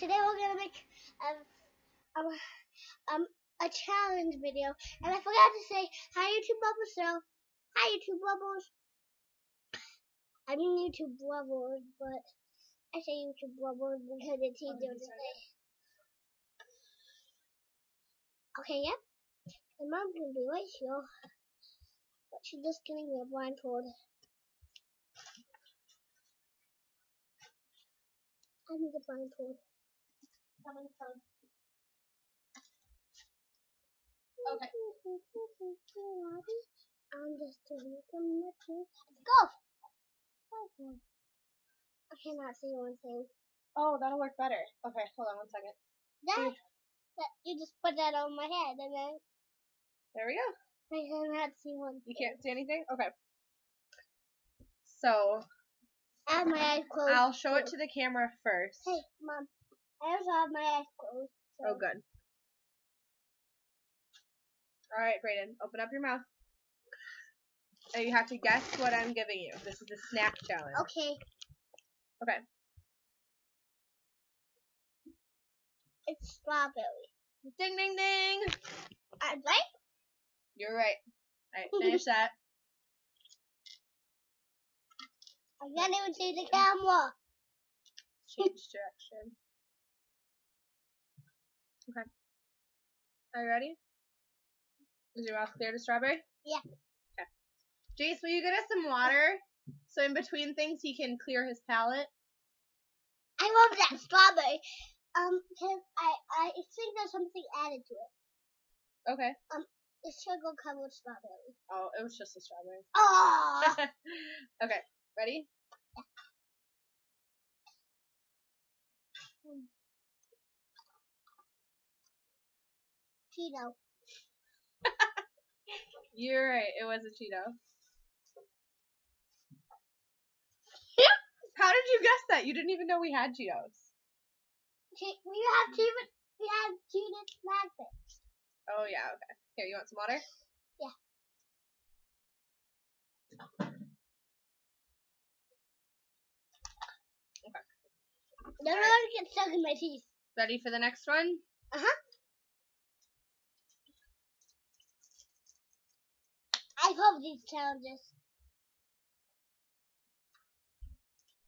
today we're gonna make a, um, um, a challenge video, and I forgot to say hi YouTube Bubbles. So, hi YouTube Bubbles. I mean YouTube Bubbles, but I say YouTube Bubbles because it's easier to say. Okay, yep. And mom's gonna be right here, but she's just getting me a blindfold. I need a blindfold. Okay. I'm just doing it from the tree. Go! I cannot see one thing. Oh, that'll work better. Okay, hold on one second. That, that you just put that on my head and then There we go. I cannot see one You thing. can't see anything? Okay. So, I have my eyes closed. I'll show it to the camera first. Hey, mom. I also have my eyes closed. So. Oh, good. All right, Brayden, open up your mouth. And you have to guess what I'm giving you. This is a snack challenge. Okay. Okay. It's strawberry. Ding, ding, ding. I right? You're right. All right, finish that. I can't even see the camera. Change direction. Are you ready? Is your mouth clear to strawberry? Yeah. Okay. Jace, will you get us some water so in between things he can clear his palate? I love that strawberry. Um, cause I I think there's something added to it. Okay. The sugar covered strawberry. Oh, it was just a strawberry. Oh, okay. Ready? Cheeto. You're right. It was a Cheeto. How did you guess that? You didn't even know we had Cheetos. We have Cheeto. We have Cheeto magnets. Oh yeah. Okay. Here, you want some water? Yeah. They're Alright. gonna get stuck in my teeth. Ready for the next one? Uh-huh. I love these challenges.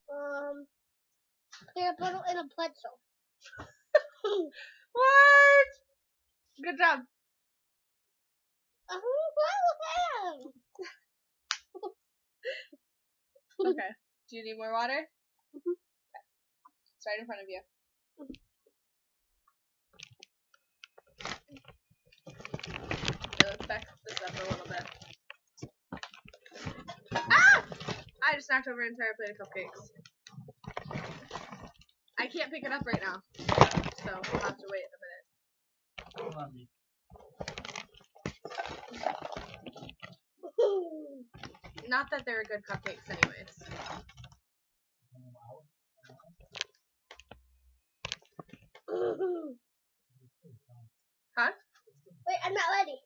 Um, peanut butter and a pretzel. What? Good job. Oh, Okay. Do you need more water? Mhm. Okay. It's right in front of you. Okay, let's back this up a little bit. Ah! I just knocked over an entire plate of cupcakes. I can't pick it up right now, so we'll have to wait a minute. Not that they're good cupcakes, anyways. Huh? Wait, I'm not ready.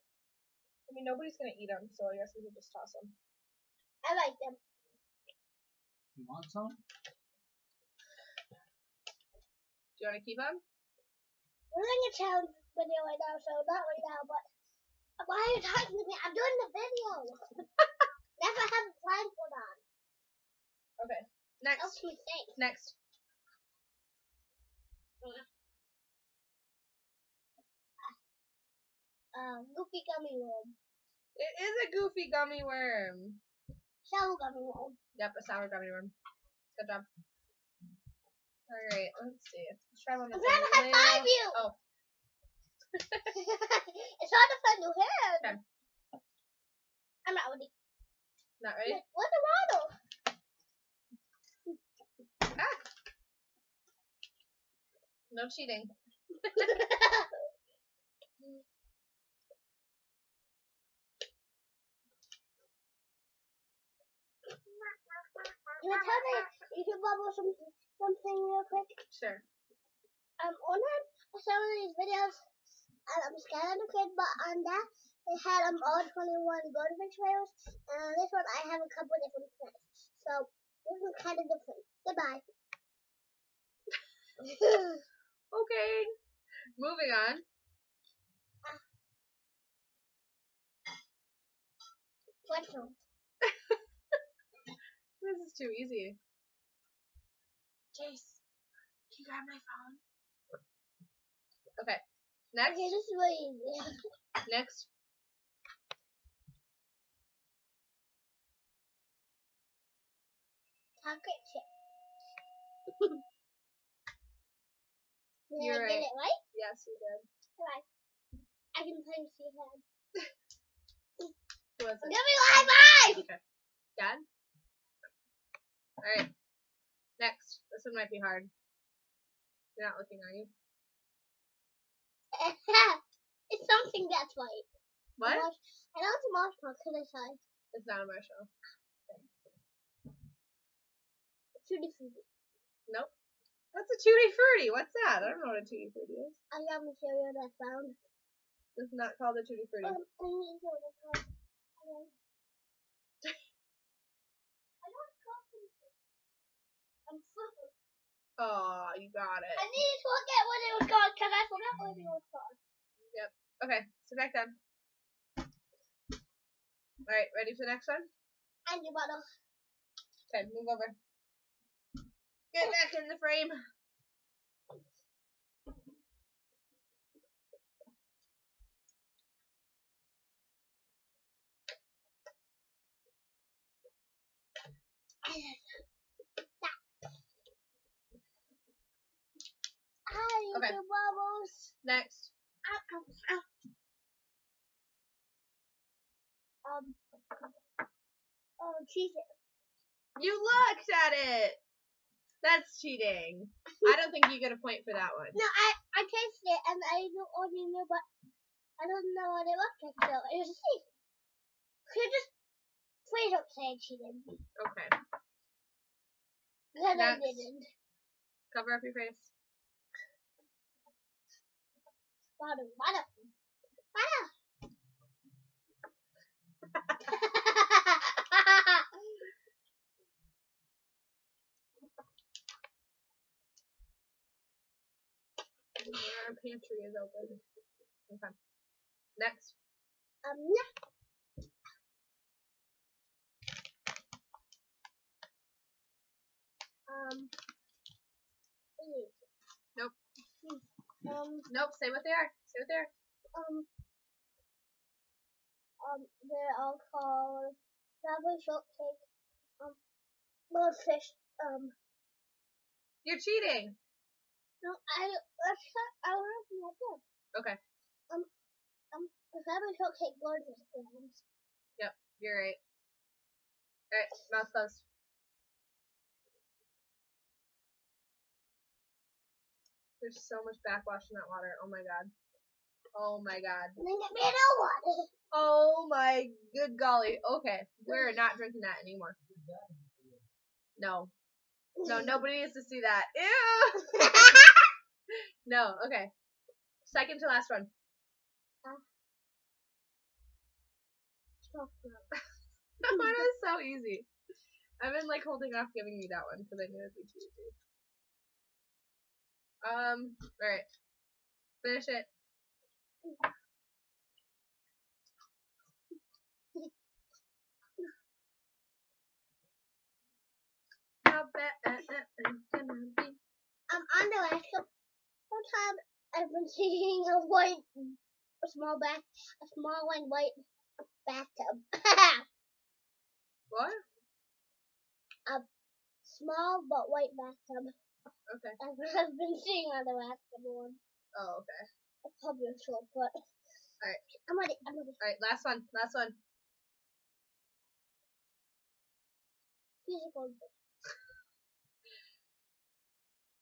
I mean, nobody's gonna eat them, so I guess we could just toss them. I like them. You want some? Do you want to keep them? We're doing a challenge video right now, so not right now, but why are you talking to me? I'm doing the video. Never have a blindfold on. Okay. Next. Else me think. Next. Um, goofy gummy worm. It is a goofy gummy worm. Sour gummy worm. Yep, a sour gummy worm. Good job. Alright, let's see. Let's try one I'm trying to high five you. Oh, it's hard to find your hand. Okay. I'm not ready. not ready? What's the model? Ah! No cheating. Can I tell the YouTube bubble some, something real quick? Sure. Um, on some of these videos, um, I'm scared of the kid, but on that, they had um all 21 goldfish trails, and on this one, I have a couple different snacks. So, this is kind of different. Goodbye. Okay. Moving on. Pretzel. This is too easy. Chase. Can you grab my phone? Okay. Next. Okay, this is really easy. Next. Chocolate chip. Did You're I right. get it right? Yes, you did. Right. I can play with your hand. Who was it? Give me high five! Okay. Dad? Alright. Next. This one might be hard. You're not looking, are you? it's something that's white. What? I know it's a marshmallow because I it. It's not a marshmallow. Tutti frutti. Nope. What's a tutti frutti? What's that? I don't know what a tutti frutti is. I got material that I found. It's not called a tutti frutti. Um, I need to know what it's called. Okay. I know it's called tutti frutti. I'm flipping. Oh, you got it. I needed to look at what it was called because I forgot what it was called. Okay, sit back down. Alright, ready for the next one? And your bottle. Okay, move over. Get back in the frame. Ah, you Okay. two bubbles. Next. Um. Oh, it. You looked at it! That's cheating. I don't think you get a point for that one. No, I I tasted it and I don't only know, but I don't know what it looked like. So it was a. Could just please don't say I cheated Okay. because I didn't. Cover up your face. Bottom, bottom, bottom. Our pantry is open. Okay. Next. um, yeah. Um. Um. Nope, say what they are. Say what they are. Um. Um. They're all called strawberry shortcake. Um. Goldfish. Um. You're cheating. No, I let's try. I want to like them. Okay, Um. Um. Strawberry shortcake goldfish Grahams. you're right. Alright, mouth closed. There's so much backwash in that water. Oh my god. Oh my god. And then get me another one. Oh my good golly. Okay, we're not drinking that anymore. No. No, nobody needs to see that. Ew! no, okay. Second to last one. That one was so easy. I've been like holding off giving you that one because I knew it'd be too easy. Um, alright. Finish it. How bad can I be? Um, on the last couple time I've been seeing a white, a small bath, a small and white bathtub. What? A small but white bathtub. Okay. What I've been seeing on the last couple ones. Oh, okay. That's probably a short, but. Alright. I'm ready. I'm ready. Alright, last one. Last one. A.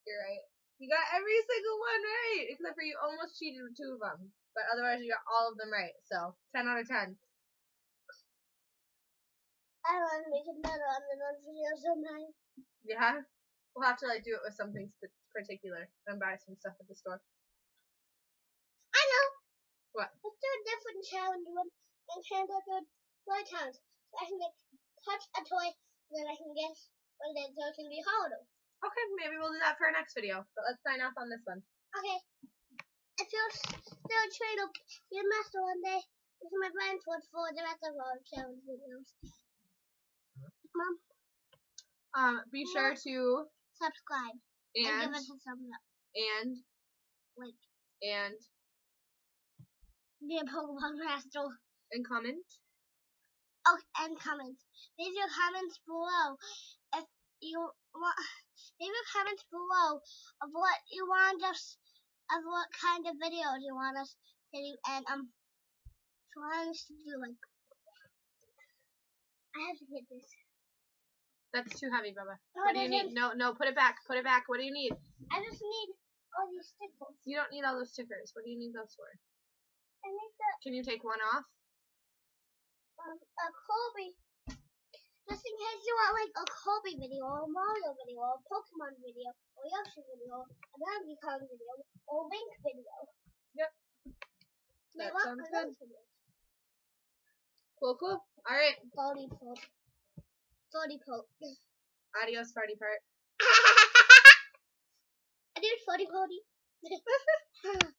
You're right. You got every single one right, except for you almost cheated with two of them. But otherwise, you got all of them right. So, 10 out of 10. I want to make another one of those videos sometime. Yeah? We'll have to, like, do it with something particular and buy some stuff at the store. I know. What? Let's do a different challenge one and change it to toy towns. So I can like touch a toy, and then I can guess is, so it can be hollow. Okay, maybe we'll do that for our next video. But let's sign off on this one. Okay. if you're still trying to be a master one day, this is my plan for for the rest of our challenge videos. Mom, Um, be sure to subscribe and, and give us a thumbs up. and Like. and Be a Pokemon master. and comment. Oh, and comment. Leave your comments below if you want. Leave your comments below of what you want us, of what kind of videos you want us to do, and um, you want us to do like. I have to get this. That's too heavy, Bubba. No, What do you need? No, no, put it back. Put it back. What do you need? I just need all these stickers. You don't need all those stickers. What do you need those for? I need the Can you take one off? um a Kirby. Just in case you want like a Kirby video, or a Mario video, or a Pokemon video, or Yoshi video, or a Donkey Kong video, or a Link video. Yep. That sounds videos. Cool, cool. All right. Poke. Forty poke. Adios, party part. I did forty forty.